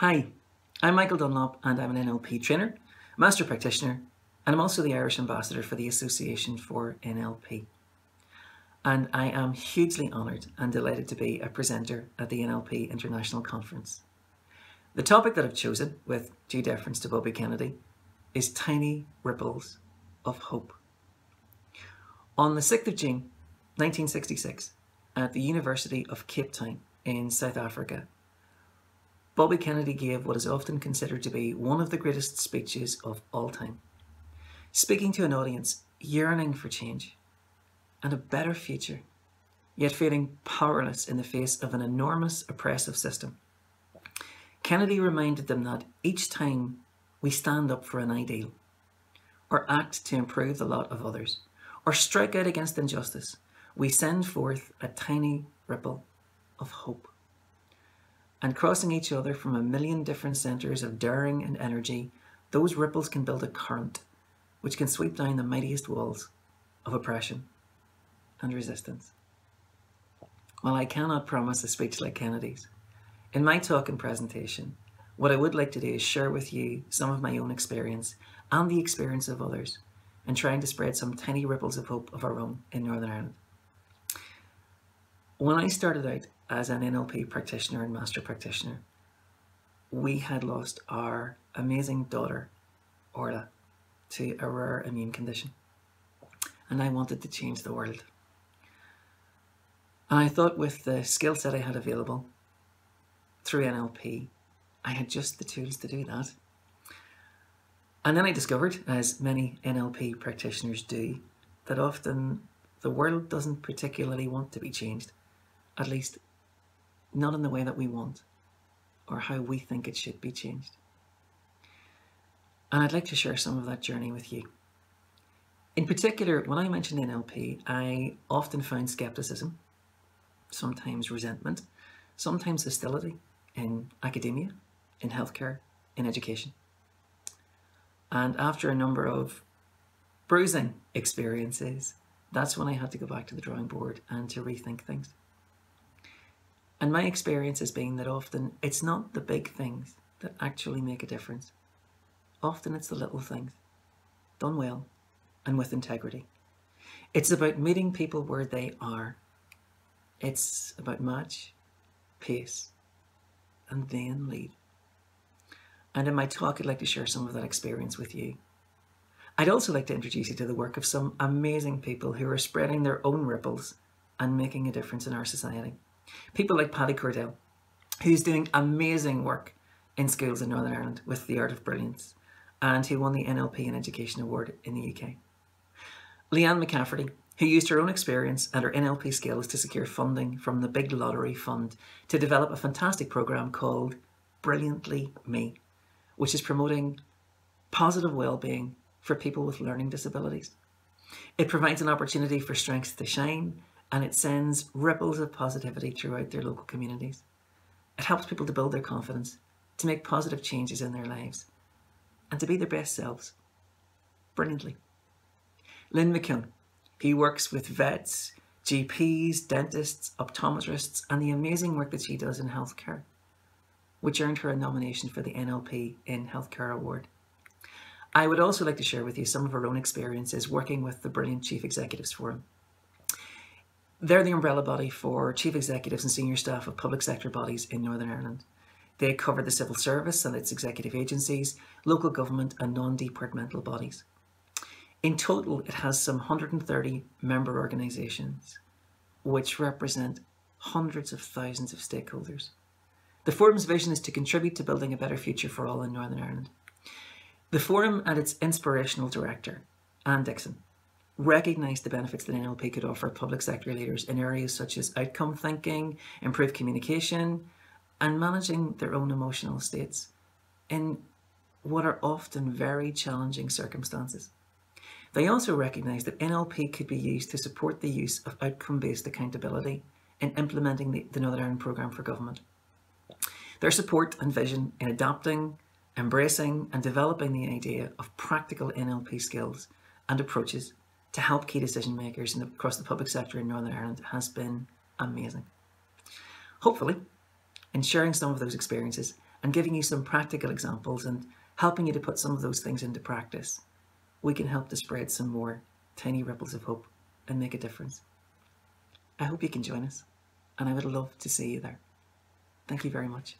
Hi, I'm Michael Dunlop and I'm an NLP trainer, master practitioner, and I'm also the Irish ambassador for the Association for NLP. And I am hugely honoured and delighted to be a presenter at the NLP International Conference. The topic that I've chosen, with due deference to Bobby Kennedy, is tiny ripples of hope. On the 6th of June 1966, at the University of Cape Town in South Africa, Bobby Kennedy gave what is often considered to be one of the greatest speeches of all time, speaking to an audience yearning for change and a better future, yet feeling powerless in the face of an enormous oppressive system. Kennedy reminded them that each time we stand up for an ideal, or act to improve the lot of others, or strike out against injustice, we send forth a tiny ripple of hope and crossing each other from a million different centres of daring and energy, those ripples can build a current which can sweep down the mightiest walls of oppression and resistance. While I cannot promise a speech like Kennedy's, in my talk and presentation, what I would like to do is share with you some of my own experience and the experience of others in trying to spread some tiny ripples of hope of our own in Northern Ireland. When I started out as an NLP practitioner and master practitioner, we had lost our amazing daughter, Orla, to a rare immune condition. And I wanted to change the world. And I thought with the skill set I had available through NLP, I had just the tools to do that. And then I discovered, as many NLP practitioners do, that often the world doesn't particularly want to be changed, at least not in the way that we want or how we think it should be changed. And I'd like to share some of that journey with you. In particular, when I mentioned NLP, I often found skepticism, sometimes resentment, sometimes hostility in academia, in healthcare, in education. And after a number of bruising experiences, that's when I had to go back to the drawing board and to rethink things. And my experience has been that often it's not the big things that actually make a difference. Often it's the little things, done well and with integrity. It's about meeting people where they are. It's about match, pace, and then lead. And in my talk, I'd like to share some of that experience with you. I'd also like to introduce you to the work of some amazing people who are spreading their own ripples and making a difference in our society. People like Paddy Cordell, who's doing amazing work in schools in Northern Ireland with the Art of Brilliance, and who won the NLP in Education Award in the UK. Leanne McCafferty, who used her own experience and her NLP skills to secure funding from the Big Lottery Fund to develop a fantastic program called Brilliantly Me, which is promoting positive well-being for people with learning disabilities. It provides an opportunity for strengths to shine and it sends ripples of positivity throughout their local communities. It helps people to build their confidence, to make positive changes in their lives, and to be their best selves. Brilliantly. Lynn McKeown, he works with vets, GPs, dentists, optometrists, and the amazing work that she does in healthcare, which earned her a nomination for the NLP in Healthcare Award. I would also like to share with you some of her own experiences working with the Brilliant Chief Executives Forum. They're the umbrella body for chief executives and senior staff of public sector bodies in Northern Ireland. They cover the civil service and its executive agencies, local government and non-departmental bodies. In total, it has some 130 member organisations, which represent hundreds of thousands of stakeholders. The Forum's vision is to contribute to building a better future for all in Northern Ireland. The Forum and its inspirational director, Anne Dixon, recognised the benefits that NLP could offer public sector leaders in areas such as outcome thinking, improved communication, and managing their own emotional states in what are often very challenging circumstances. They also recognised that NLP could be used to support the use of outcome-based accountability in implementing the, the Northern Ireland Programme for Government. Their support and vision in adapting, embracing and developing the idea of practical NLP skills and approaches to help key decision makers the, across the public sector in Northern Ireland has been amazing. Hopefully, in sharing some of those experiences, and giving you some practical examples and helping you to put some of those things into practice, we can help to spread some more tiny ripples of hope and make a difference. I hope you can join us, and I would love to see you there. Thank you very much.